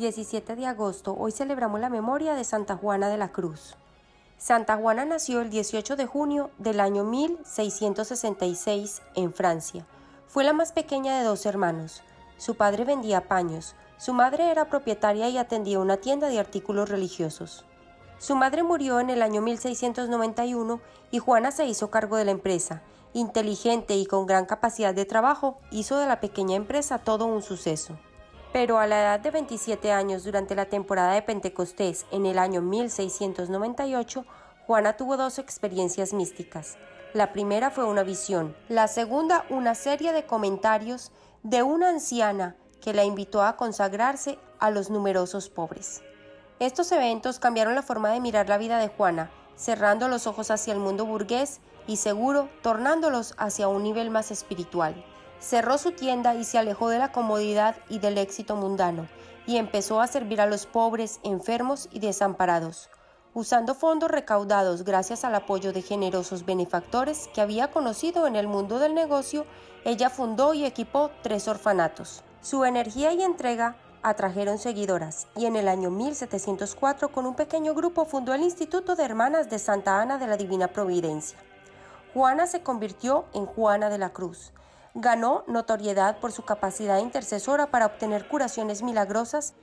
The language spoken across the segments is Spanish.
17 de agosto, hoy celebramos la memoria de Santa Juana de la Cruz. Santa Juana nació el 18 de junio del año 1666 en Francia. Fue la más pequeña de dos hermanos. Su padre vendía paños, su madre era propietaria y atendía una tienda de artículos religiosos. Su madre murió en el año 1691 y Juana se hizo cargo de la empresa. Inteligente y con gran capacidad de trabajo, hizo de la pequeña empresa todo un suceso. Pero a la edad de 27 años, durante la temporada de Pentecostés en el año 1698, Juana tuvo dos experiencias místicas. La primera fue una visión, la segunda una serie de comentarios de una anciana que la invitó a consagrarse a los numerosos pobres. Estos eventos cambiaron la forma de mirar la vida de Juana, cerrando los ojos hacia el mundo burgués y seguro, tornándolos hacia un nivel más espiritual cerró su tienda y se alejó de la comodidad y del éxito mundano, y empezó a servir a los pobres, enfermos y desamparados, usando fondos recaudados gracias al apoyo de generosos benefactores que había conocido en el mundo del negocio, ella fundó y equipó tres orfanatos. Su energía y entrega atrajeron seguidoras y en el año 1704 con un pequeño grupo fundó el Instituto de Hermanas de Santa Ana de la Divina Providencia. Juana se convirtió en Juana de la Cruz, ganó notoriedad por su capacidad intercesora para obtener curaciones milagrosas,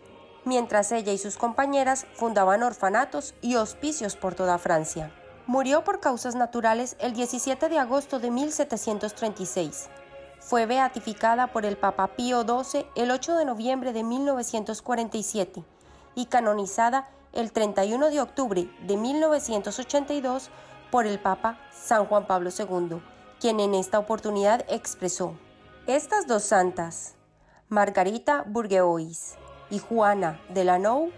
mientras ella y sus compañeras fundaban orfanatos y hospicios por toda Francia. Murió por causas naturales el 17 de agosto de 1736. Fue beatificada por el Papa Pío XII el 8 de noviembre de 1947 y canonizada el 31 de octubre de 1982 por el Papa San Juan Pablo II quien en esta oportunidad expresó, estas dos santas, Margarita Burgueois y Juana de Lannou,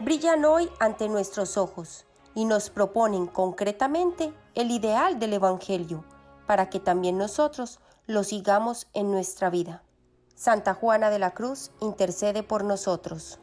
brillan hoy ante nuestros ojos y nos proponen concretamente el ideal del Evangelio para que también nosotros lo sigamos en nuestra vida. Santa Juana de la Cruz intercede por nosotros.